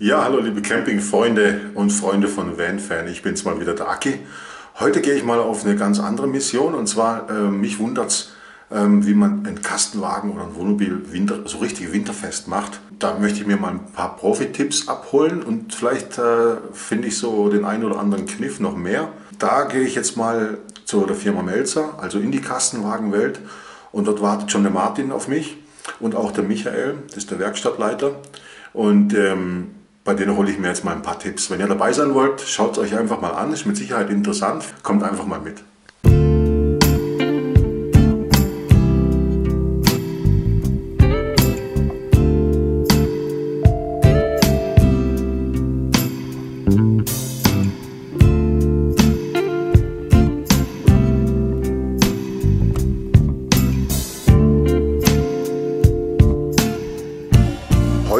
Ja, hallo liebe Campingfreunde und Freunde von VanFan. Ich bin's mal wieder, der Aki. Heute gehe ich mal auf eine ganz andere Mission und zwar, äh, mich wundert's, ähm, wie man einen Kastenwagen oder ein Wohnmobil winter, so richtig winterfest macht. Da möchte ich mir mal ein paar Profi-Tipps abholen und vielleicht äh, finde ich so den einen oder anderen Kniff noch mehr. Da gehe ich jetzt mal zu der Firma Melzer, also in die Kastenwagenwelt und dort wartet schon der Martin auf mich und auch der Michael, das ist der Werkstattleiter. Und ähm, bei denen hole ich mir jetzt mal ein paar Tipps. Wenn ihr dabei sein wollt, schaut es euch einfach mal an, ist mit Sicherheit interessant. Kommt einfach mal mit.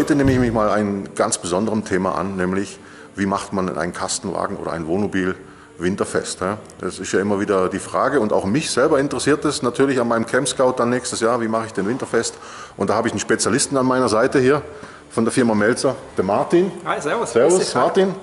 Heute nehme ich mich mal einem ganz besonderen Thema an, nämlich wie macht man einen Kastenwagen oder ein Wohnmobil winterfest. Das ist ja immer wieder die Frage und auch mich selber interessiert es natürlich an meinem Camp Scout dann nächstes Jahr, wie mache ich den winterfest. Und da habe ich einen Spezialisten an meiner Seite hier von der Firma Melzer, der Martin. Hi, servus. Servus Martin.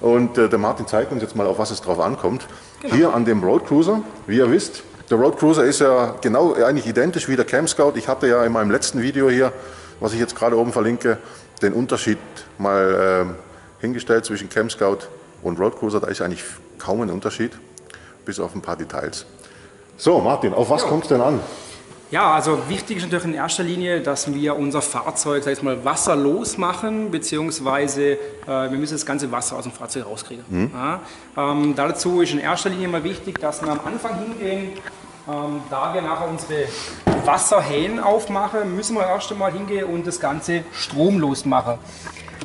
Und äh, der Martin zeigt uns jetzt mal, auf was es drauf ankommt. Genau. Hier an dem Road Cruiser, wie ihr wisst, der Road Cruiser ist ja genau eigentlich identisch wie der Camp Scout. Ich hatte ja in meinem letzten Video hier was ich jetzt gerade oben verlinke, den Unterschied mal äh, hingestellt zwischen Camp Scout und Road Cruiser. Da ist eigentlich kaum ein Unterschied, bis auf ein paar Details. So, Martin, auf was ja. kommt es denn an? Ja, also wichtig ist natürlich in erster Linie, dass wir unser Fahrzeug, sag ich mal, wasserlos machen, beziehungsweise äh, wir müssen das ganze Wasser aus dem Fahrzeug rauskriegen. Mhm. Ja, ähm, dazu ist in erster Linie mal wichtig, dass wir am Anfang hingehen, ähm, da wir nachher unsere Wasserhähnen aufmachen, müssen wir erst einmal hingehen und das Ganze stromlos machen.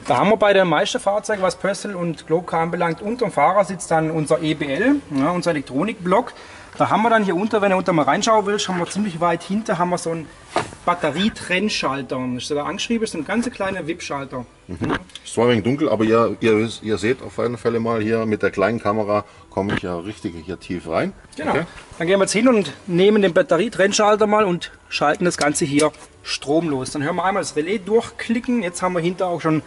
Da haben wir bei den meisten Fahrzeugen, was Pössl und Globcar anbelangt, unter dem Fahrersitz dann unser EBL, ja, unser Elektronikblock. Da haben wir dann hier unter, wenn ihr unter mal reinschauen willst, haben wir ziemlich weit hinter haben wir so einen Batterietrennschalter. Das ist da angeschrieben, ist ein ganz kleiner WIP-Schalter. Mhm. Es war ein wenig dunkel, aber ihr, ihr, ihr, seht auf jeden Fall mal hier mit der kleinen Kamera komme ich ja richtig hier tief rein. Genau. Okay. Dann gehen wir jetzt hin und nehmen den Batterietrennschalter mal und schalten das Ganze hier stromlos. Dann hören wir einmal das Relais durchklicken. Jetzt haben wir hinter auch schon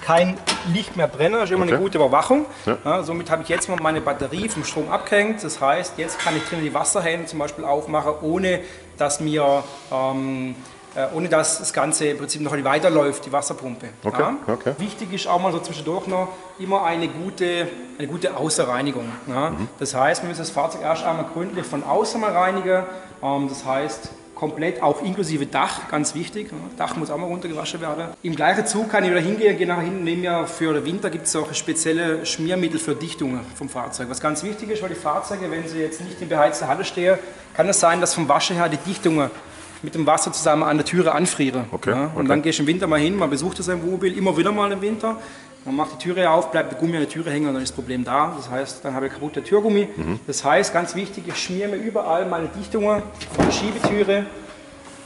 kein Licht mehr brennen, das ist immer okay. eine gute Überwachung. Ja. Ja, somit habe ich jetzt mal meine Batterie vom Strom abgehängt. Das heißt, jetzt kann ich drinnen die Wasserhähne zum Beispiel aufmachen, ohne dass mir ähm, äh, ohne dass das Ganze im Prinzip noch weiterläuft, die Wasserpumpe. Okay. Ja. Okay. Wichtig ist auch mal so zwischendurch noch immer eine gute, eine gute Außerreinigung. Mhm. Das heißt, wir müssen das Fahrzeug erst einmal gründlich von außen mal reinigen. Ähm, das heißt, komplett, auch inklusive Dach, ganz wichtig. Dach muss auch mal runtergewaschen werden. Im gleichen Zug kann ich wieder hingehen, gehe nachher hin, nehme ja für den Winter gibt es auch spezielle Schmiermittel für Dichtungen vom Fahrzeug. Was ganz wichtig ist, weil die Fahrzeuge, wenn sie jetzt nicht in beheizter Halle stehen, kann es sein, dass vom Waschen her die Dichtungen mit dem Wasser zusammen an der Türe anfrieren. Okay, ja, und okay. dann gehst du im Winter mal hin, man besucht das im Wohnmobil immer wieder mal im Winter. Man macht die Türe auf, bleibt der Gummi an der Türe hängen und dann ist das Problem da. Das heißt, dann habe ich kaputte Türgummi. Mhm. Das heißt, ganz wichtig, ich schmiere mir überall meine Dichtungen von der Schiebetüre,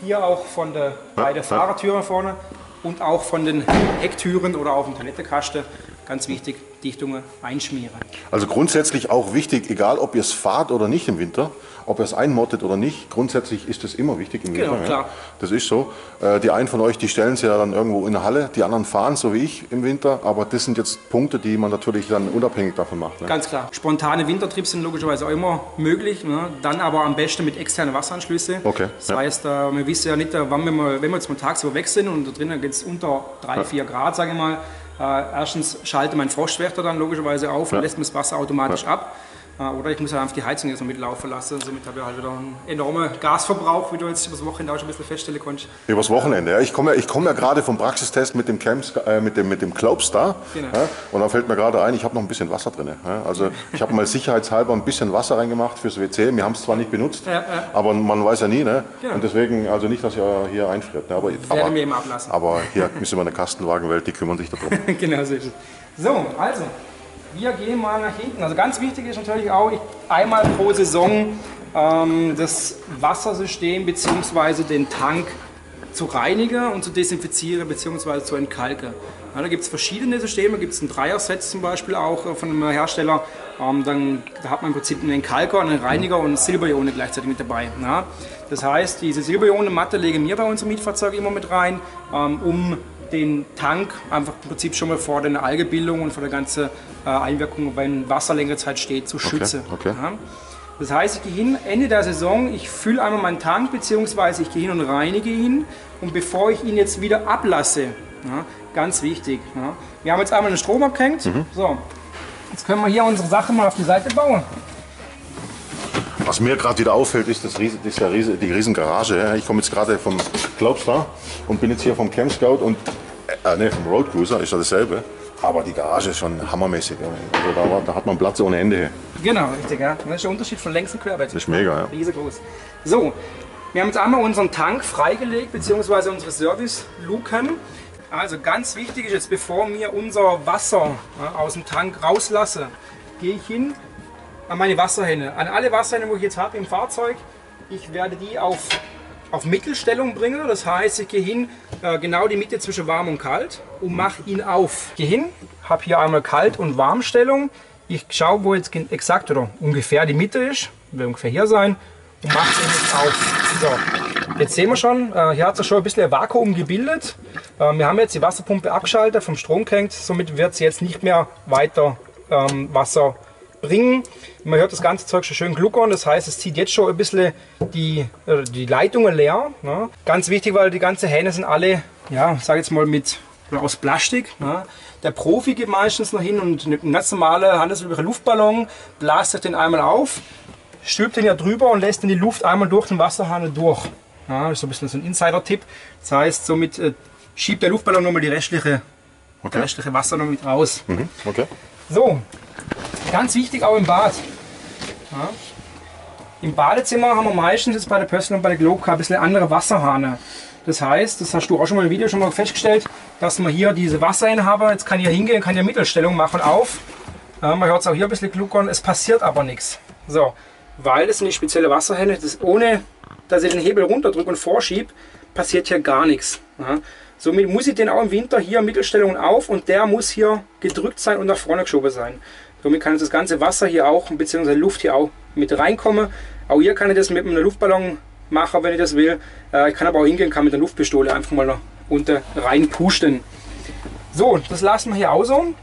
hier auch von der, bei der Fahrertüre vorne und auch von den Hecktüren oder auf dem Toilettekasten. Ganz wichtig, Dichtungen einschmieren. Also grundsätzlich auch wichtig, egal ob ihr es fahrt oder nicht im Winter, ob ihr es einmottet oder nicht, grundsätzlich ist das immer wichtig im Winter. Genau, klar. Ja. Das ist so. Äh, die einen von euch, die stellen es ja dann irgendwo in der Halle, die anderen fahren, so wie ich im Winter, aber das sind jetzt Punkte, die man natürlich dann unabhängig davon macht. Ne? Ganz klar. Spontane Wintertrips sind logischerweise auch immer möglich, ne? dann aber am besten mit externen Wasseranschlüssen. Okay. Das ja. heißt, äh, wir wissen ja nicht, äh, wann wir, mal, wenn wir jetzt mal tagsüber weg sind und da drinnen geht es unter 3, 4 Grad, sage ich mal, erstens schalte mein Froschwärter dann logischerweise auf und lässt mir das Wasser automatisch ab. Ah, oder ich muss halt einfach die Heizung jetzt noch mitlaufen lassen. Somit habe ich halt wieder einen enormen Gasverbrauch, wie du jetzt übers Wochenende auch schon ein bisschen feststellen konntest. Übers Wochenende, ja. Ich komme ja, komm ja gerade vom Praxistest mit dem Camps, äh, mit dem, mit dem Globestar. Genau. Ja, und da fällt mir gerade ein, ich habe noch ein bisschen Wasser drin. Ja. Also ich habe mal sicherheitshalber ein bisschen Wasser reingemacht fürs WC. Wir haben es zwar nicht benutzt, ja, aber man weiß ja nie. Ne? Genau. Und deswegen, also nicht, dass ihr hier einfriert. Ne? Aber, aber, wir eben ablassen. Aber hier müssen wir eine Kastenwagenwelt, die kümmern sich darum. genau so ist es. So, also, wir gehen mal nach hinten. Also ganz wichtig ist natürlich auch, einmal pro Saison ähm, das Wassersystem bzw. den Tank zu reinigen und zu desinfizieren bzw. zu entkalken. Ja, da gibt es verschiedene Systeme, da gibt es ein Dreier-Set zum Beispiel auch äh, von einem Hersteller. Ähm, dann da hat man im Prinzip einen Entkalker, einen Reiniger und eine Silberione gleichzeitig mit dabei. Ja. Das heißt, diese Silberione-Matte legen wir bei unserem Mietfahrzeug immer mit rein, ähm, um den Tank einfach im Prinzip schon mal vor der Algebildung und vor der ganzen äh, Einwirkung, wenn Wasser längere Zeit steht, zu schützen. okay. Ja. Das heißt, ich gehe hin, Ende der Saison, ich fülle einmal meinen Tank, beziehungsweise ich gehe hin und reinige ihn. Und bevor ich ihn jetzt wieder ablasse, ja, ganz wichtig, ja, wir haben jetzt einmal den Strom abgehängt. So, jetzt können wir hier unsere Sache mal auf die Seite bauen. Was mir gerade wieder auffällt, ist, das Riese, ist ja Riese, die Riesengarage. Ich komme jetzt gerade vom Glaubstar und bin jetzt hier vom Camp Scout und äh, nee, vom Road Cruiser, ist ja dasselbe. Aber die Garage ist schon hammermäßig. Also da, war- da hat man Platz ohne Ende. hier. Genau, richtig, ja. Das ist der Unterschied von längs und querbeet. Das ist mega, ja. Riesengroß. So, wir haben jetzt einmal unseren Tank freigelegt, beziehungsweise unsere Service-Luken. Also ganz wichtig ist jetzt, bevor wir unser Wasser ja, aus dem Tank rauslassen, gehe ich hin an meine Wasserhähne. An alle Wasserhähne, wo ich jetzt habe im Fahrzeug, ich werde die auf, auf Mittelstellung bringen. Das heißt, ich gehe hin, äh, genau die Mitte zwischen warm und kalt und mache ihn auf. Gehe hin, habe hier einmal Kalt- und Warmstellung. Ich schaue, wo jetzt exakt oder ungefähr die Mitte ist, wird ungefähr hier sein, und mache den jetzt auf. So, jetzt sehen wir schon, äh, hier hat sich schon ein bisschen ein Vakuum gebildet. Äh, wir haben jetzt die Wasserpumpe abgeschaltet, vom Strom gehängt, somit wird sie jetzt nicht mehr weiter ähm, Wasser bringen. Man hört das ganze Zeug schon schön gluckern, das heißt, es zieht jetzt schon ein bisschen die, äh, die Leitungen leer. Ne? Ganz wichtig, weil die ganzen Hähne sind alle, ja, sag jetzt mal mit aus Plastik. Ne? Der Profi geht meistens noch hin und nimmt einen ganz normalen handelsüblichen Luftballon, blastet den einmal auf, stülpt den ja drüber und lässt dann die Luft einmal durch den Wasserhahn durch. Ja, das ist so ein bisschen so ein Insider-Tipp. Das heißt, somit äh, schiebt der Luftballon nochmal die restliche, Okay. restliche Wasser noch mit raus. Mhm. Okay. So, ganz wichtig auch im Bad. Ja. Im Badezimmer haben wir meistens jetzt bei der Pössl und bei der Globka ein bisschen andere Wasserhahne. Das heißt, das hast du auch schon mal im Video schon mal festgestellt, dass man hier diese Wasserhähne haben. Jetzt kann hier hingehen, kann hier Mittelstellung machen auf. Ja, man hört es auch hier ein bisschen gluckern, es passiert aber nichts. So, weil das die spezielle Wasserhähne, das ohne dass ich den Hebel runterdrücke und vorschiebe, passiert hier gar nichts. Ja. Somit muss ich den auch im Winter hier Mittelstellung auf und der muss hier gedrückt sein und nach vorne geschoben sein. Somit kann das ganze Wasser hier auch, beziehungsweise Luft hier auch mit reinkommen. Auch hier kann ich das mit einem Luftballon machen, wenn ich das will. Äh, Ich kann aber auch hingehen, kann mit der Luftpistole einfach mal nach unten rein pusten. So, das lassen wir hier auch so.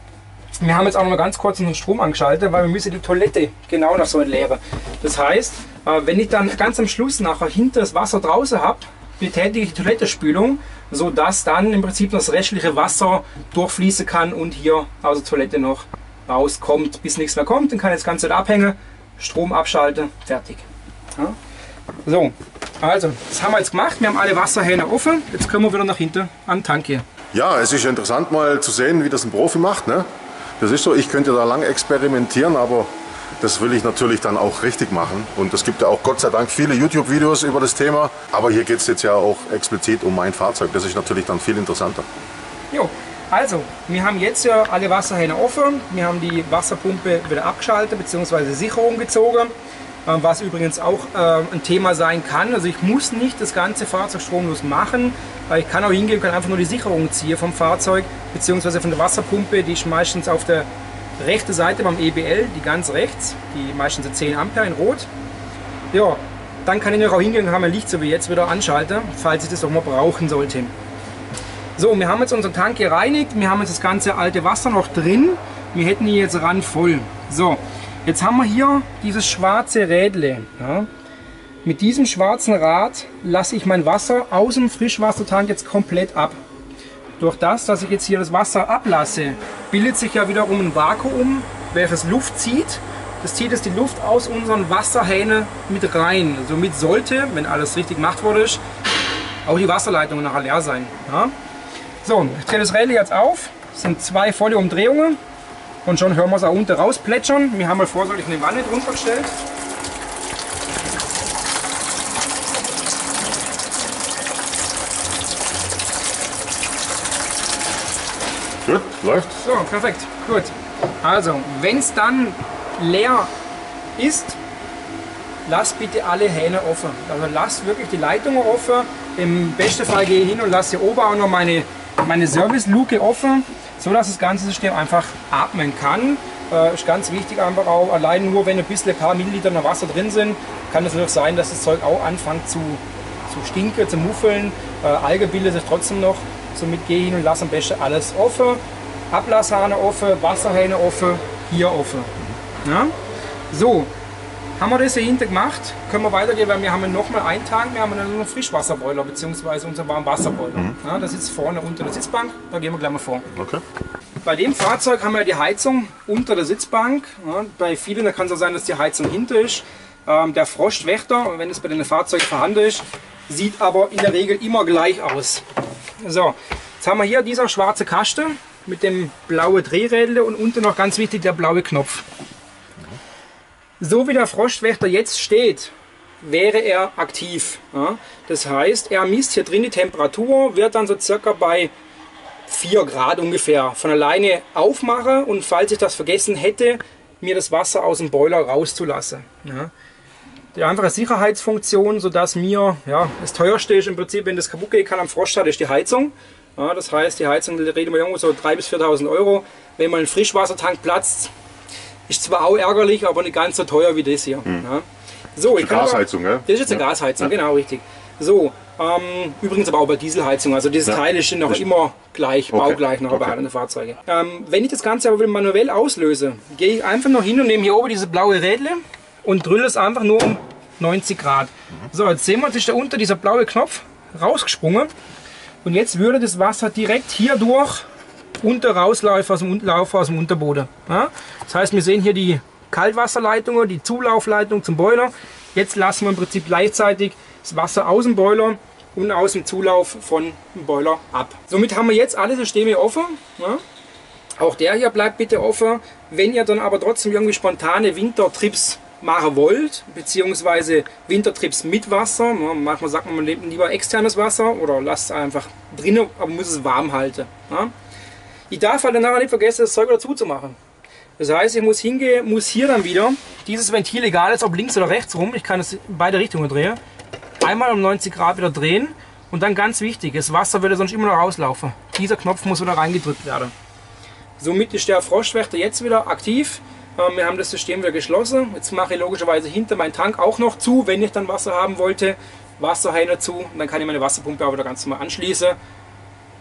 Wir haben jetzt auch noch mal ganz kurz unseren Strom angeschaltet, weil wir müssen die Toilette genau noch so entleeren. Das heißt, äh, wenn ich dann ganz am Schluss nachher hinter das Wasser draußen habe, betätige ich die Toilettenspülung, sodass dann im Prinzip das restliche Wasser durchfließen kann und hier aus der Toilette noch rauskommt, bis nichts mehr kommt. Dann kann ich das Ganze abhängen, Strom abschalten, fertig. Ja. So, also, das haben wir jetzt gemacht. Wir haben alle Wasserhähne offen. Jetzt können wir wieder nach hinten an den Tank gehen. Ja, es ist interessant mal zu sehen, wie das ein Profi macht. Ne? Das ist so, ich könnte da lang experimentieren, aber das will ich natürlich dann auch richtig machen. Und es gibt ja auch Gott sei Dank viele YouTube-Videos über das Thema. Aber hier geht es jetzt ja auch explizit um mein Fahrzeug. Das ist natürlich dann viel interessanter. Jo, also, wir haben jetzt ja alle Wasserhähne offen. Wir haben die Wasserpumpe wieder abgeschaltet bzw. Sicherung gezogen. Ähm, Was übrigens auch äh, ein Thema sein kann. Also ich muss nicht das ganze Fahrzeug stromlos machen. Ich kann auch hingehen, kann einfach nur die Sicherung ziehen vom Fahrzeug bzw. von der Wasserpumpe. Die ist meistens auf der rechten Seite beim EBL, die ganz rechts, die meistens 10 Ampere in Rot. Ja, dann kann ich auch hingehen und kann mein Licht so wie jetzt wieder anschalten, falls ich das auch mal brauchen sollte. So, wir haben jetzt unseren Tank gereinigt, wir haben jetzt das ganze alte Wasser noch drin. Wir hätten ihn jetzt ran voll. So, jetzt haben wir hier dieses schwarze Rädle. Ja. Mit diesem schwarzen Rad lasse ich mein Wasser aus dem Frischwassertank jetzt komplett ab. Durch das, dass ich jetzt hier das Wasser ablasse, bildet sich ja wiederum ein Vakuum, welches Luft zieht. Das zieht jetzt die Luft aus unseren Wasserhähnen mit rein. Somit sollte, wenn alles richtig gemacht wurde, auch die Wasserleitung nachher leer sein. Ja. So, ich drehe das Rädchen jetzt auf. Das sind zwei volle Umdrehungen. Und schon hören wir es auch unten raus plätschern. Wir haben mal vorsorglich eine Wanne drunter gestellt. Gut, läuft. So, perfekt. Gut. Also, wenn es dann leer ist, lass bitte alle Hähne offen. Also lass wirklich die Leitungen offen. Im besten Fall gehe ich hin und lasse hier oben auch noch meine, meine Service-Luke offen, sodass das ganze System einfach atmen kann. Äh, ist ganz wichtig einfach auch, allein nur wenn ein bisschen ein paar Milliliter noch Wasser drin sind, kann es natürlich sein, dass das Zeug auch anfängt zu, zu stinken, zu muffeln. Äh, Alge bildet sich trotzdem noch. Somit gehe ich hin und lasse am besten alles offen. Ablasshahne offen, Wasserhähne offen, hier offen. Ja? So, haben wir das hier hinten gemacht, können wir weitergehen, weil wir haben nochmal einen Tank, wir haben einen Frischwasserboiler bzw. unseren Warmwasserboiler. Mhm. Ja, das sitzt vorne unter der Sitzbank, da gehen wir gleich mal vor. Okay. Bei dem Fahrzeug haben wir die Heizung unter der Sitzbank. Ja, bei vielen kann es auch sein, dass die Heizung hinter ist. Ähm, der Frostwächter, wenn es bei den Fahrzeugen vorhanden ist, sieht aber in der Regel immer gleich aus. So, jetzt haben wir hier dieser schwarze Kasten mit dem blauen Drehrädel und unten noch ganz wichtig der blaue Knopf. So wie der Frostwächter jetzt steht, wäre er aktiv. Das heißt, er misst hier drin die Temperatur, wird dann so circa bei 4 Grad ungefähr von alleine aufmachen und falls ich das vergessen hätte, mir das Wasser aus dem Boiler rauszulassen. Die einfache Sicherheitsfunktion, sodass mir ja, das teuerste ist im Prinzip, wenn das kaputt gehen kann am Froststart, ist die Heizung. Ja, das heißt, die Heizung, da reden wir irgendwo so 3.000 bis 4.000 Euro. Wenn mal ein Frischwassertank platzt, ist zwar auch ärgerlich, aber nicht ganz so teuer wie das hier. Hm. Ja. So, ich Gasheizung, aber, Das ist jetzt eine ja. Gasheizung, genau, richtig. So, ähm, übrigens aber auch bei Dieselheizung. Also dieses ja. Teil ist noch immer gleich, okay. baugleich noch okay. bei allen Fahrzeugen. Ähm, wenn ich das Ganze aber manuell auslöse, gehe ich einfach noch hin und nehme hier oben diese blaue Rädle und drülle es einfach nur um 90 Grad. Mhm. So, jetzt sehen wir, jetzt ist da unter dieser blaue Knopf rausgesprungen. Und jetzt würde das Wasser direkt hier durch unter Rausläufer aus dem, Laufer aus dem Unterboden. Ja? Das heißt, wir sehen hier die Kaltwasserleitungen, die Zulaufleitung zum Boiler. Jetzt lassen wir im Prinzip gleichzeitig das Wasser aus dem Boiler und aus dem Zulauf von dem Boiler ab. Somit haben wir jetzt alle Systeme offen. Ja? Auch der hier bleibt bitte offen. Wenn ihr dann aber trotzdem irgendwie spontane Wintertrips machen wollt, beziehungsweise Wintertrips mit Wasser, ja, manchmal sagt man, man nimmt lieber externes Wasser oder lasst es einfach drinnen, aber muss es warm halten. Ja? Ich darf halt nachher nicht vergessen, das Zeug wieder zuzumachen. Das heißt, ich muss hingehen, muss hier dann wieder, dieses Ventil, egal jetzt ob links oder rechts rum, ich kann es in beide Richtungen drehen, einmal um 90 Grad wieder drehen und dann ganz wichtig, das Wasser würde sonst immer noch rauslaufen. Dieser Knopf muss wieder reingedrückt werden. Somit ist der Froschwächter jetzt wieder aktiv. Ähm, wir haben das System wieder geschlossen. Jetzt mache ich logischerweise hinter meinen Tank auch noch zu, wenn ich dann Wasser haben wollte. Wasserhähne zu und dann kann ich meine Wasserpumpe auch wieder ganz normal anschließen.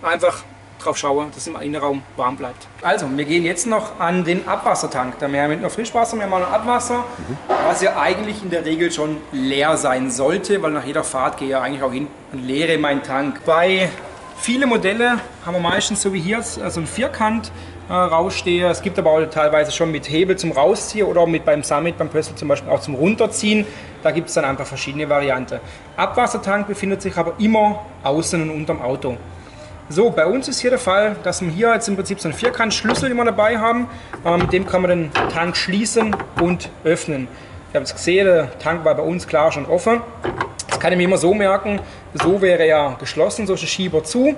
Einfach drauf schaue, dass im Innenraum warm bleibt. Also, wir gehen jetzt noch an den Abwassertank. Da haben wir nicht nur Frischwasser, wir haben auch noch Abwasser, mhm. was ja eigentlich in der Regel schon leer sein sollte, weil nach jeder Fahrt gehe ich ja eigentlich auch hin und leere meinen Tank. Bei vielen Modellen haben wir meistens so wie hier also ein Vierkant äh, rausstehe. Es gibt aber auch teilweise schon mit Hebel zum Rausziehen oder mit beim Summit, beim Pössl zum Beispiel auch zum Runterziehen. Da gibt es dann einfach verschiedene Varianten. Abwassertank befindet sich aber immer außen und unterm Auto. So, bei uns ist hier der Fall, dass wir hier jetzt im Prinzip so einen Vierkantschlüssel, den wir dabei haben. Ähm, mit dem kann man den Tank schließen und öffnen. Ihr habt es gesehen, der Tank war bei uns klar schon offen. Das kann ich mir immer so merken, so wäre er geschlossen, so ist der Schieber zu.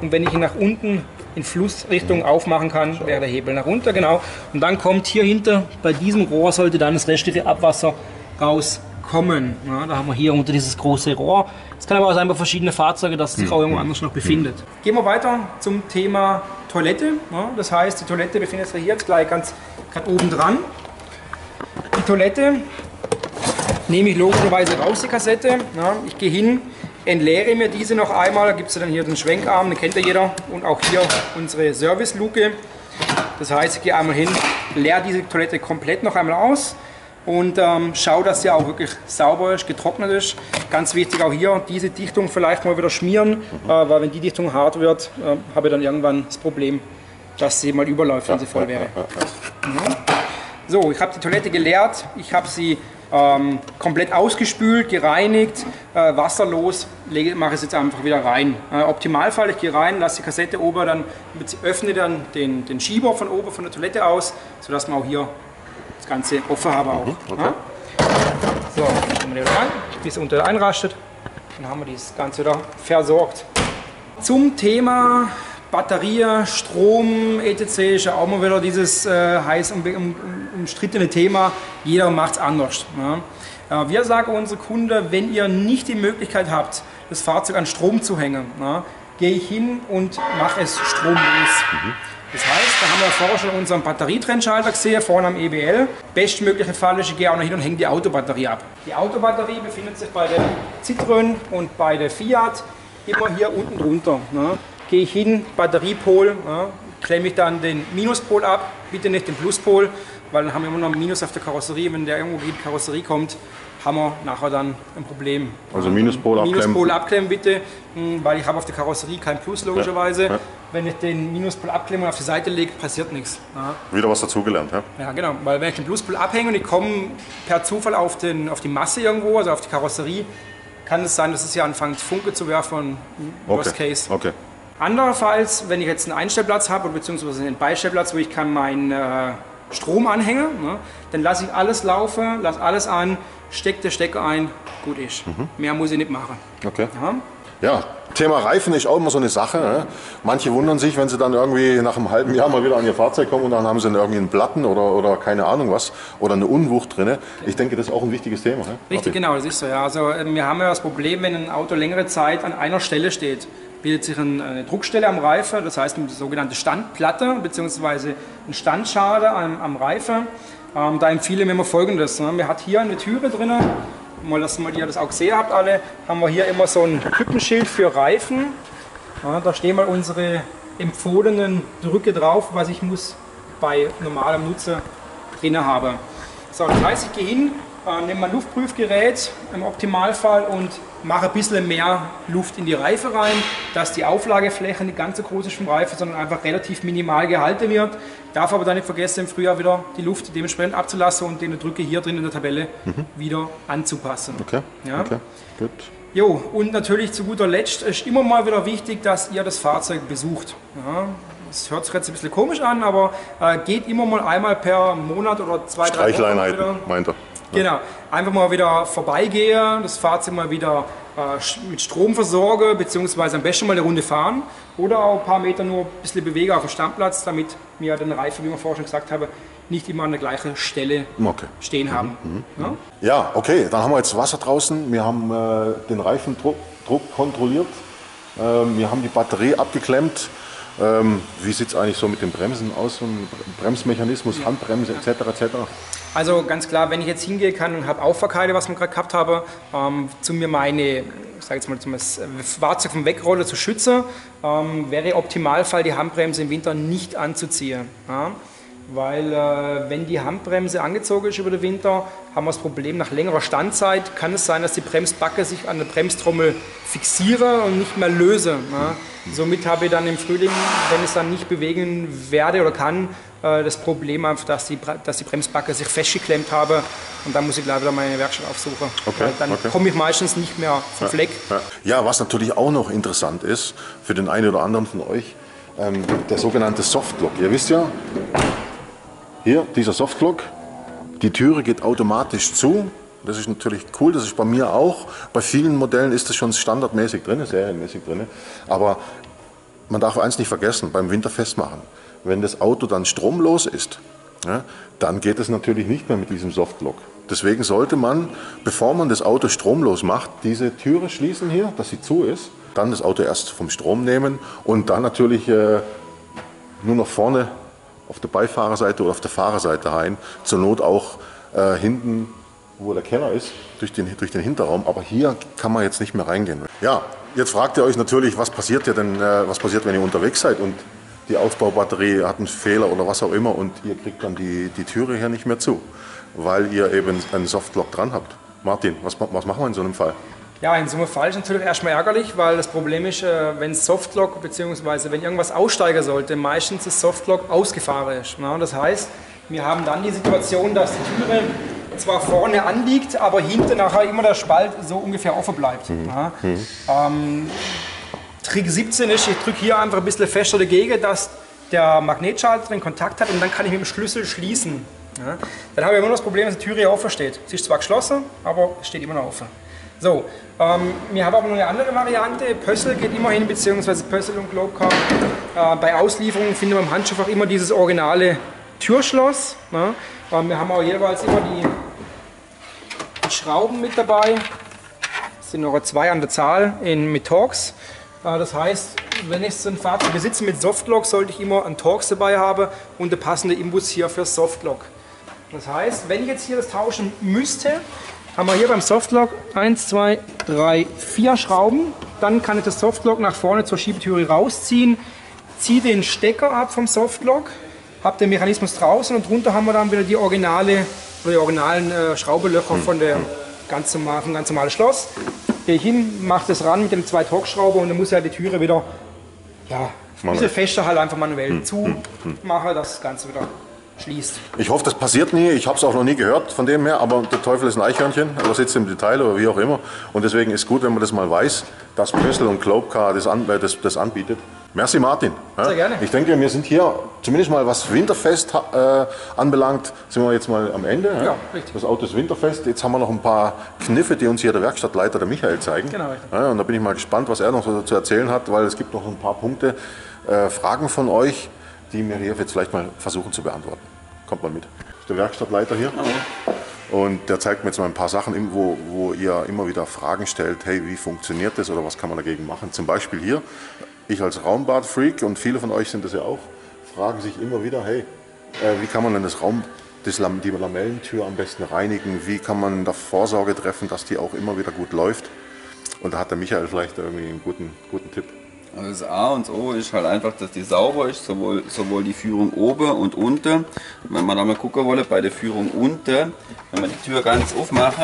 Und wenn ich ihn nach unten in Flussrichtung aufmachen kann, wäre der Hebel nach unten, genau. Und dann kommt hier hinter, bei diesem Rohr sollte dann das restliche Abwasser raus kommen. Ja, da haben wir hier unter dieses große Rohr. Es kann aber auch sein bei verschiedenen Fahrzeugen, dass sich auch irgendwo anders noch befindet. Gehen wir weiter zum Thema Toilette. Ja, das heißt, die Toilette befindet sich hier jetzt gleich ganz gerade oben dran. Die Toilette nehme ich logischerweise raus, die Kassette. Ja, ich gehe hin, entleere mir diese noch einmal. Da gibt es dann hier den Schwenkarm, den kennt ja jeder. Und auch hier unsere Service-Luke. Das heißt, ich gehe einmal hin, leere diese Toilette komplett noch einmal aus und ähm, schau, dass sie auch wirklich sauber ist, getrocknet ist. Ganz wichtig auch hier, diese Dichtung vielleicht mal wieder schmieren, äh, weil wenn die Dichtung hart wird, äh, habe ich dann irgendwann das Problem, dass sie mal überläuft, wenn sie voll wäre. Mhm. So, ich habe die Toilette geleert, ich habe sie ähm, komplett ausgespült, gereinigt, äh, wasserlos, lege, mache es jetzt einfach wieder rein. Äh, Optimalfall, ich gehe rein, lasse die Kassette oben, dann öffne dann den, den Schieber von oben von der Toilette aus, sodass man auch hier das Ganze offen haben auch. Mhm, okay. So, dann wir wieder rein, bis unter einrastet. Dann haben wir das Ganze wieder versorgt. Zum Thema Batterie, Strom, etc. ist ja auch mal wieder dieses äh, heiß um, um, umstrittene Thema. Jeder macht es anders. Ja. Äh, wir sagen unsere Kunden, wenn ihr nicht die Möglichkeit habt, das Fahrzeug an Strom zu hängen, ja, gehe ich hin und mache es stromlos. Mhm. Das heißt, da haben wir vorher schon unseren Batterietrennschalter gesehen, vorne am EBL. Bestmögliche Fall ist, ich gehe auch noch hin und hänge die Autobatterie ab. Die Autobatterie befindet sich bei der Citroën und bei der Fiat immer hier unten drunter. Ne? gehe ich hin, Batteriepol, ja, klemme ich dann den Minuspol ab, bitte nicht den Pluspol, weil dann haben wir immer noch ein Minus auf der Karosserie. Wenn der irgendwo in die Karosserie kommt, haben wir nachher dann ein Problem. Also Minuspol abklemmen. Minuspol abklemmen bitte, hm, weil ich habe auf der Karosserie kein Plus logischerweise. Ja, ja. Wenn ich den Minuspol abklemme und auf die Seite lege, passiert nichts. Ja. Wieder was dazugelernt, ja? Ja, genau. Weil wenn ich den Pluspol abhänge und ich komme per Zufall auf, den, auf die Masse irgendwo, also auf die Karosserie, kann es sein, dass es hier anfängt Funke zu werfen, Worst okay. Case. Okay. Andererfalls, wenn ich jetzt einen Einstellplatz habe, beziehungsweise einen Beistellplatz, wo ich kann meinen äh, Stromanhänger, ne, dann lasse ich alles laufen, lasse alles an, stecke den Stecker ein, gut ist. Mhm. Mehr muss ich nicht machen. Okay. Ja. Ja, Thema Reifen ist auch immer so eine Sache. Ne? Manche wundern sich, wenn sie dann irgendwie nach einem halben Jahr mal wieder an ihr Fahrzeug kommen und dann haben sie irgendwie einen Platten oder, oder keine Ahnung was oder eine Unwucht drin. Ich denke, das ist auch ein wichtiges Thema. Ne? Richtig, genau, das ist so. Ja. Also, ähm, wir haben ja das Problem, wenn ein Auto längere Zeit an einer Stelle steht bildet sich eine Druckstelle am Reifen, das heißt eine sogenannte Standplatte bzw. ein Standschade am, am Reifen. Ähm, da empfehle ich mir folgendes. Ne? Wir hat hier eine Türe drin, mal, dass ihr das auch gesehen habt alle, haben wir hier immer so ein Typenschild für Reifen. Ja, da stehen mal unsere empfohlenen Drücke drauf, was ich muss bei normalem Nutzer drin habe. So, das heißt, ich gehe hin, äh, nehme mein Luftprüfgerät im Optimalfall und mache ein bisschen mehr Luft in die Reife rein, dass die Auflagefläche nicht ganz so groß ist vom Reifen, sondern einfach relativ minimal gehalten wird. Darf aber dann nicht vergessen, im Frühjahr wieder die Luft dementsprechend abzulassen und den Drücke hier drin in der Tabelle mhm. wieder anzupassen. Okay. Ja? okay. Gut. Jo, und natürlich zu guter Letzt ist immer mal wieder wichtig, dass ihr das Fahrzeug besucht. Ja, das hört sich jetzt ein bisschen komisch an, aber äh, geht immer mal einmal per Monat oder zwei, drei Wochen. meint er. Genau, einfach mal wieder vorbeigehe, das Fahrzeug mal wieder äh, mit Strom versorge, beziehungsweise am besten mal eine Runde fahren oder auch ein paar Meter nur ein bisschen bewege auf dem Standplatz, damit wir den Reifen, wie wir vorher schon gesagt haben, nicht immer an der gleichen Stelle okay. stehen haben. Mhm, mhm, ja? ja? okay, dann haben wir jetzt Wasser draußen, wir haben äh, den Reifendruck Druck kontrolliert, äh, wir haben die Batterie abgeklemmt. Ähm, wie sieht es eigentlich so mit den Bremsen aus, so ein Bremsmechanismus, Handbremse etc. etc.? Also ganz klar, wenn ich jetzt hingehe kann und habe Auffahrkeile, was wir gerade gehabt haben, ähm, zu mir meine, sage jetzt mal, zum Fahrzeug vom Wegroller zu schützen, ähm, wäre Optimalfall die Handbremse im Winter nicht anzuziehen. Ja? Weil äh, wenn die Handbremse angezogen ist über den Winter, haben wir das Problem, nach längerer Standzeit kann es sein, dass die Bremsbacke sich an der Bremstrommel fixiere und nicht mehr löse. Ja? Somit habe ich dann im Frühling, wenn ich es dann nicht bewegen werde oder kann, das Problem einfach, dass die, dass die Bremsbacke sich festgeklemmt habe und dann muss ich gleich wieder meine Werkstatt aufsuchen. Okay, dann okay. komme ich meistens nicht mehr vom Fleck. Ja, ja, was natürlich auch noch interessant ist für den einen oder anderen von euch, ähm, der sogenannte Softlock. Ihr wisst ja, hier dieser Softlock, die Türe geht automatisch zu. Das ist natürlich cool, das ist bei mir auch. Bei vielen Modellen ist das schon standardmäßig drin, serienmäßig drin. Aber man darf eins nicht vergessen, beim Winter festmachen. Wenn das Auto dann stromlos ist, ja, dann geht es natürlich nicht mehr mit diesem Softlock. Deswegen sollte man, bevor man das Auto stromlos macht, diese Türe schließen hier, dass sie zu ist, dann das Auto erst vom Strom nehmen und dann natürlich äh, nur noch vorne auf der Beifahrerseite oder auf der Fahrerseite rein, zur Not auch äh, hinten, wo der Keller ist, durch den, durch den Hinterraum. Aber hier kann man jetzt nicht mehr reingehen. Ja, jetzt fragt ihr euch natürlich, was passiert, denn, äh, was passiert, wenn ihr unterwegs seid und die Aufbaubatterie hat einen Fehler oder was auch immer und ihr kriegt dann die, die Türe hier nicht mehr zu, weil ihr eben einen Softlock dran habt. Martin, was, was machen wir in so einem Fall? Ja, in so einem Fall ist natürlich erstmal ärgerlich, weil das Problem ist, äh, wenn Softlock bzw. wenn irgendwas aussteigen sollte, meistens das Softlock ausgefahren ist. Das heißt, wir haben dann die Situation, dass die Türe zwar vorne anliegt, aber hinten nachher immer der Spalt so ungefähr offen bleibt. Mhm. Mhm. Ähm, Trick 17 ist, ich drücke hier einfach ein bisschen fester dagegen, dass der Magnetschalter in Kontakt hat und dann kann ich mit dem Schlüssel schließen. Ja. Dann habe ich immer noch das Problem, dass die Tür hier offen steht. Sie ist zwar geschlossen, aber es steht immer noch offen. So, ähm, wir haben aber noch eine andere Variante. Pössl geht immer hin, beziehungsweise Pössl und Globecom. Äh, bei Auslieferungen findet man im Handschuhfach immer dieses originale Türschloss. Ne? Ähm, wir haben auch jeweils immer die, die Schrauben mit dabei. Es sind noch zwei an der Zahl in, mit Torx. Das heißt, wenn ich so ein Fahrzeug besitze mit Softlock, sollte ich immer einen Torx dabei haben und der passende Imbus hier für Softlock. Das heißt, wenn ich jetzt hier das tauschen müsste, haben wir hier beim Softlock 1, 2, 3, 4 Schrauben. Dann kann ich das Softlock nach vorne zur Schiebetüre rausziehen, ziehe den Stecker ab vom Softlock, habe den Mechanismus draußen und drunter haben wir dann wieder die originale die originalen äh, Schraubelöcher von der ganz normal, vom ganz normalen Schloss. Gehe ich hin, mache das ran mit dem zwei Torx-Schrauber und dann muss ja die Türe wieder ja, ein bisschen fester halt einfach manuell zu mache, das Ganze wieder schließt. Ich hoffe, das passiert nie. Ich habe es auch noch nie gehört von dem her, aber der Teufel ist ein Eichhörnchen, er sitzt im Detail oder wie auch immer. Und deswegen ist gut, wenn man das mal weiß, dass Pössl und Globcar das, an, äh, das, das anbietet. Merci Martin. Ja? Sehr gerne. Ich denke, wir sind hier, zumindest mal was Winterfest äh, anbelangt, sind wir jetzt mal am Ende. Ja, richtig. Das Auto ist Winterfest. Jetzt haben wir noch ein paar Kniffe, die uns hier der Werkstattleiter, der Michael, zeigen. Genau. Ja, und da bin ich mal gespannt, was er noch so zu erzählen hat, weil es gibt noch ein paar Punkte, äh, Fragen von euch, die wir hier jetzt vielleicht mal versuchen zu beantworten. Kommt mal mit. Das ist der Werkstattleiter hier. Und der zeigt mir jetzt mal ein paar Sachen, wo, wo ihr immer wieder Fragen stellt, hey, wie funktioniert das oder was kann man dagegen machen? Zum Beispiel hier, ich als Raumbad-Freak und viele von euch sind das ja auch, fragen sich immer wieder, hey, äh, wie kann man denn das Raum, das, die Lamellentür am besten reinigen? Wie kann man da Vorsorge treffen, dass die auch immer wieder gut läuft? Und da hat der Michael vielleicht irgendwie einen guten, guten Tipp. Also das A und O ist halt einfach, dass die sauber ist, sowohl, sowohl die Führung oben und unten. Wenn man da mal gucken wolle, bei der Führung unten, wenn man die Tür ganz aufmacht,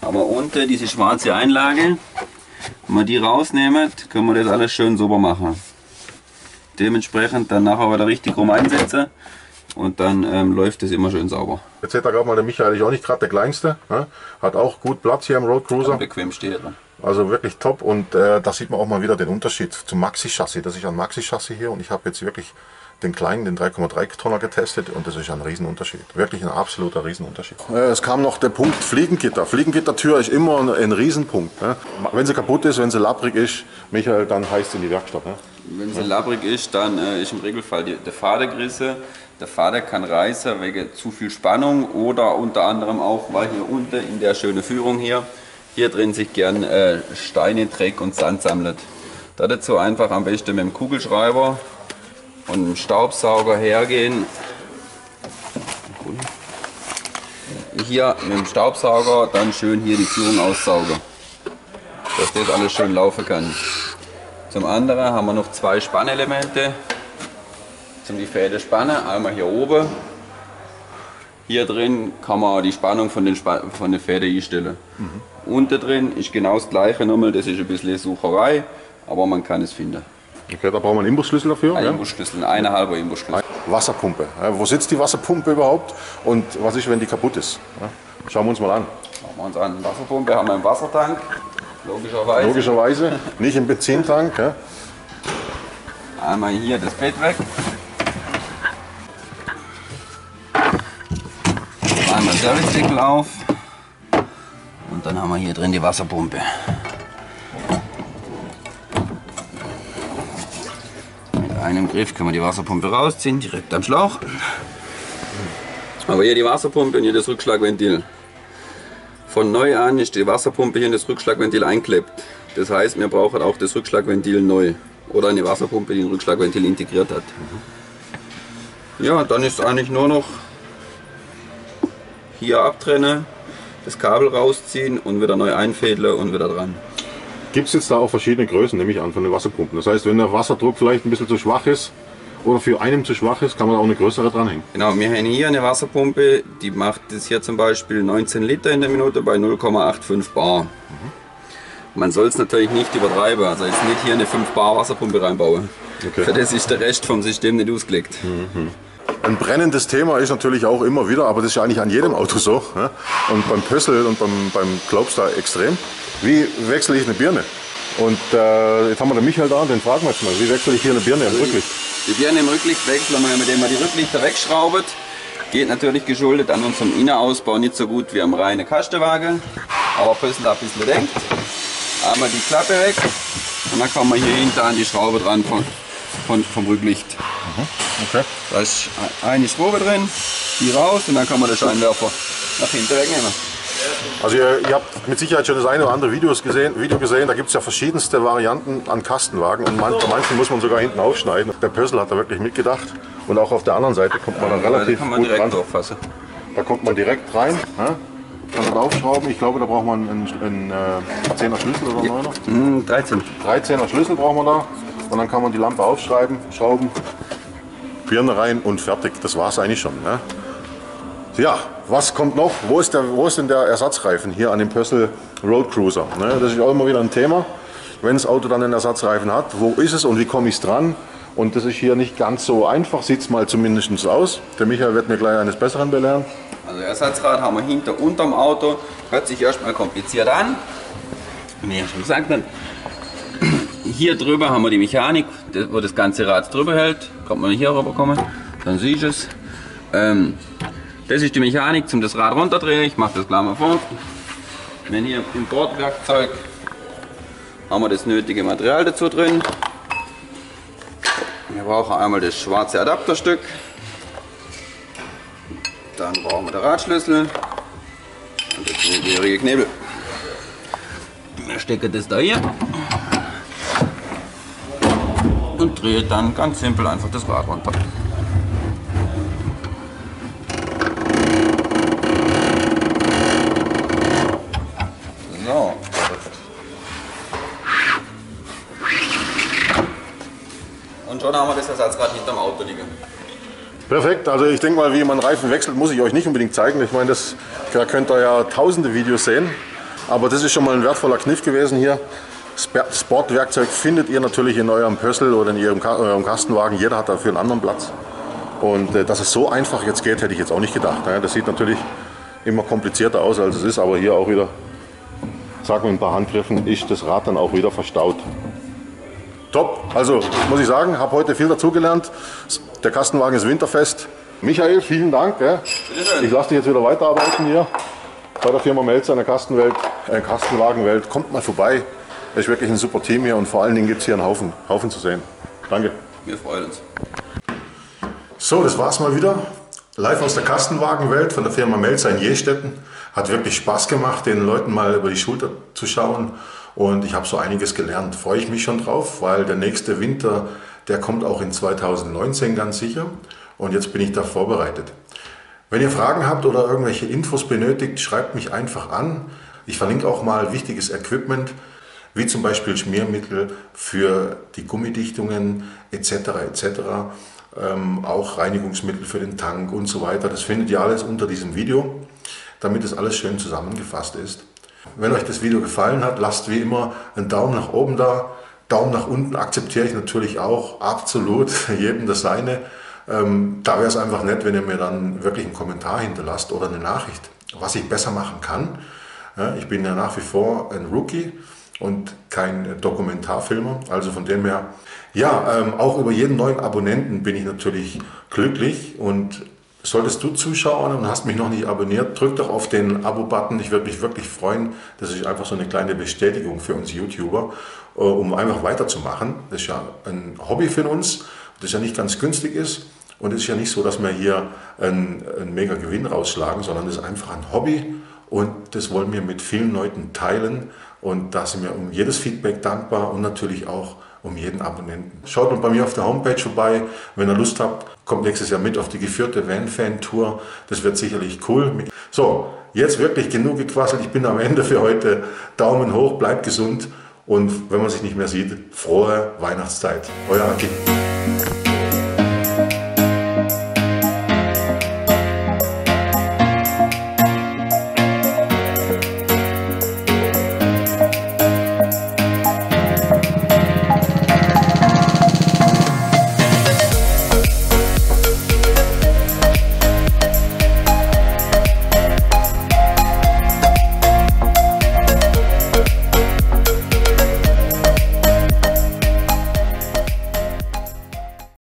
wir unten diese schwarze Einlage. Wenn man die rausnehmt, können wir das alles schön sauber machen. Dementsprechend dann nachher wieder richtig rum einsetzen und dann ähm, läuft es immer schön sauber. Jetzt seht ihr gerade mal, der Michael ist auch nicht gerade der Kleinste. Ne? Hat auch gut Platz hier im Road Cruiser. Bequem steht er. Also wirklich top und äh, da sieht man auch mal wieder den Unterschied zum Maxi-Chassis. Das ist ein Maxi-Chassis hier und ich habe jetzt wirklich den kleinen, den 3,3 Tonner getestet und das ist ein Riesenunterschied. Wirklich ein absoluter Riesenunterschied. Es kam noch der Punkt Fliegengitter. Fliegenggittertür ist immer ein, ein Riesenpunkt. Ne? Wenn sie kaputt ist, wenn sie lapprig ist, Michael, dann heißt es in die Werkstatt. Ne? Wenn sie labbrig ist, dann äh, ist im Regelfall die, der Fader gerissen. Der Fader kann reißen wegen zu viel Spannung oder unter anderem auch, weil hier unten in der schönen Führung hier, hier drin sich gern äh, Steine, Dreck und Sand sammelt. Da dazu einfach am besten mit dem Kugelschreiber und einem Staubsauger hergehen. Hier mit dem Staubsauger dann schön hier die Führung aussaugen, dass das alles schön laufen kann. Zum anderen haben wir noch zwei Spannelemente zum die Fäden spannen. Einmal hier oben. Hier drin kann man die Spannung von den, Spa von den Fäden einstellen. Unten drin ist genau das gleiche nochmal. Das ist ein bisschen Sucherei, aber man kann es finden. Okay, da brauchen wir einen Imbusschlüssel dafür. Ein ja? Imbusschlüssel, eine halbe Imbusschlüssel. Wasserpumpe. Ja, wo sitzt die Wasserpumpe überhaupt und was ist, wenn die kaputt ist? Ja? Schauen wir uns mal an. Schauen wir uns an. Wasserpumpe haben wir im Wassertank. Logischerweise. Logischerweise nicht im Benzintank. Ja? Einmal hier das Bett weg. Einmal Servicedeckel auf. Und dann haben wir hier drin die Wasserpumpe. Einem Griff können wir die Wasserpumpe rausziehen, direkt am Schlauch. Aber hier die Wasserpumpe und hier das Rückschlagventil. Von neu an ist die Wasserpumpe hier in das Rückschlagventil einklebt. Das heißt, wir brauchen auch das Rückschlagventil neu. Oder eine Wasserpumpe, die ein Rückschlagventil integriert hat. Ja, dann ist eigentlich nur noch hier abtrennen, das Kabel rausziehen und wieder neu einfädeln und wieder dran. Gibt es jetzt da auch verschiedene Größen, nehme ich an, von den Wasserpumpen. Das heißt, wenn der Wasserdruck vielleicht ein bisschen zu schwach ist oder für einen zu schwach ist, kann man da auch eine größere dranhängen. Genau, wir haben hier eine Wasserpumpe, die macht das hier zum Beispiel 19 Liter in der Minute bei 0,85 Bar. Man soll es natürlich nicht übertreiben, also jetzt nicht hier eine 5 Bar Wasserpumpe reinbauen. Okay. Für das ist der Rest vom System nicht ausgelegt. Ein brennendes Thema ist natürlich auch immer wieder, aber das ist ja eigentlich an jedem Auto so. Ja? Und beim Pössl und beim, beim Globstar extrem. Wie wechsle ich eine Birne? Und äh, jetzt haben wir den Michael da, den fragen wir jetzt mal. Wie wechsle ich hier eine Birne im Rücklicht? Die Birne im Rücklicht wechseln wir, mit dem man die Rücklichter wegschraubt. Geht natürlich geschuldet an unserem Innenausbau nicht so gut wie am reinen Kastenwagen. Aber Pössl ein bisschen denkt. Einmal die Klappe weg und dann kann man hier hinten an die Schraube dran von, von, vom Rücklicht. Okay. Da ist eine Schraube drin, die raus und dann kann man den Scheinwerfer nach hinten wegnehmen. Also ihr, ihr habt mit Sicherheit schon das eine oder andere Videos gesehen, Video gesehen. Da gibt es ja verschiedenste Varianten an Kastenwagen und man, bei manchen muss man sogar hinten aufschneiden. Der Pössl hat da wirklich mitgedacht. Und auch auf der anderen Seite kommt man dann Da relativ kann man gut direkt ran. Da kommt man direkt rein. Ja? kann man aufschrauben. Ich glaube, da braucht man einen, einen, äh, 10er Schlüssel oder einen 9er? 13. 13er Schlüssel braucht man da. Und dann kann man die Lampe aufschreiben, schrauben, Birne rein und fertig. Das war es eigentlich schon. Ne? Ja, was kommt noch? Wo ist, der, wo ist denn der Ersatzreifen hier an dem Pössl Road Cruiser? Ne? Das ist auch immer wieder ein Thema. Wenn das Auto dann einen Ersatzreifen hat, wo ist es und wie komme ich es dran? Und das ist hier nicht ganz so einfach, sieht es mal zumindest aus. Der Michael wird mir gleich eines Besseren belehren. Also Ersatzrad haben wir hinter unterm Auto. Hört sich erstmal kompliziert an. Wie ich schon gesagt habe. Hier drüber haben wir die Mechanik, wo das ganze Rad drüber hält. Kommt man hier rüberkommen, dann siehst du es. Ähm, das ist die Mechanik, um das Rad runterdrehen. Ich mache das gleich mal vor. Wenn hier im Bordwerkzeug haben wir das nötige Material dazu drin. Wir brauchen einmal das schwarze Adapterstück. Dann brauchen wir den Radschlüssel und das zugehörige Knebel. Wir stecken das da hier und drehe dann ganz simpel einfach das Rad runter. So. Schon haben wir das Ersatzrad hinterm Auto liegen. Perfekt, also ich denke mal, wie man Reifen wechselt, muss ich euch nicht unbedingt zeigen. Ich meine, das, da könnt ihr ja tausende Videos sehen. Aber das ist schon mal ein wertvoller Kniff gewesen hier. Sportwerkzeug findet ihr natürlich in eurem Pössl oder in eurem Kastenwagen. Jeder hat dafür einen anderen Platz. Und äh, dass es so einfach jetzt geht, hätte ich jetzt auch nicht gedacht. Ne? Das sieht natürlich immer komplizierter aus, als es ist. Aber hier auch wieder, sagen wir ein paar Handgriffen, ist das Rad dann auch wieder verstaut. Top, also muss ich sagen, habe heute viel dazugelernt. Der Kastenwagen ist winterfest. Michael, vielen Dank. Gell? Ich lasse dich jetzt wieder weiterarbeiten hier bei der Firma Melzer in der Kastenwelt, äh, Kastenwagenwelt. Kommt mal vorbei. Es ist wirklich ein super Team hier und vor allen Dingen gibt es hier einen Haufen, Haufen zu sehen. Danke. Wir freuen uns. So, das war's mal wieder. Live aus der Kastenwagenwelt von der Firma Melzer in Jestetten. Hat wirklich Spaß gemacht, den Leuten mal über die Schulter zu schauen. Und ich habe so einiges gelernt. Freue ich mich schon drauf, weil der nächste Winter, der kommt auch in 2019 ganz sicher. Und jetzt bin ich da vorbereitet. Wenn ihr Fragen habt oder irgendwelche Infos benötigt, schreibt mich einfach an. Ich verlinke auch mal wichtiges Equipment, wie zum Beispiel Schmiermittel für die Gummidichtungen etc. etc. Ähm, auch Reinigungsmittel für den Tank und so weiter. Das findet ihr alles unter diesem Video, damit es alles schön zusammengefasst ist. Wenn euch das Video gefallen hat, lasst wie immer einen Daumen nach oben da. Daumen nach unten akzeptiere ich natürlich auch, absolut, jedem das seine. Ähm, da wäre es einfach nett, wenn ihr mir dann wirklich einen Kommentar hinterlasst oder eine Nachricht, was ich besser machen kann. Ja, ich bin ja nach wie vor ein Rookie und kein Dokumentarfilmer, also von dem her, ja, ähm, auch über jeden neuen Abonnenten bin ich natürlich glücklich und Solltest du zuschauen und hast mich noch nicht abonniert, drück doch auf den Abo-Button. Ich würde mich wirklich freuen. Das ist einfach so eine kleine Bestätigung für uns YouTuber, äh, um einfach weiterzumachen. Das ist ja ein Hobby für uns, das ja nicht ganz günstig ist. Und es ist ja nicht so, dass wir hier einen, einen mega Gewinn rausschlagen, sondern es ist einfach ein Hobby und das wollen wir mit vielen Leuten teilen. Und da sind wir um jedes Feedback dankbar und natürlich auch um jeden Abonnenten. Schaut mal bei mir auf der Homepage vorbei. Wenn ihr Lust habt, kommt nächstes Jahr mit auf die geführte Van-Fan-Tour. Das wird sicherlich cool. So, jetzt wirklich genug gequasselt. Ich bin am Ende für heute. Daumen hoch, bleibt gesund und wenn man sich nicht mehr sieht, frohe Weihnachtszeit. Euer Aki.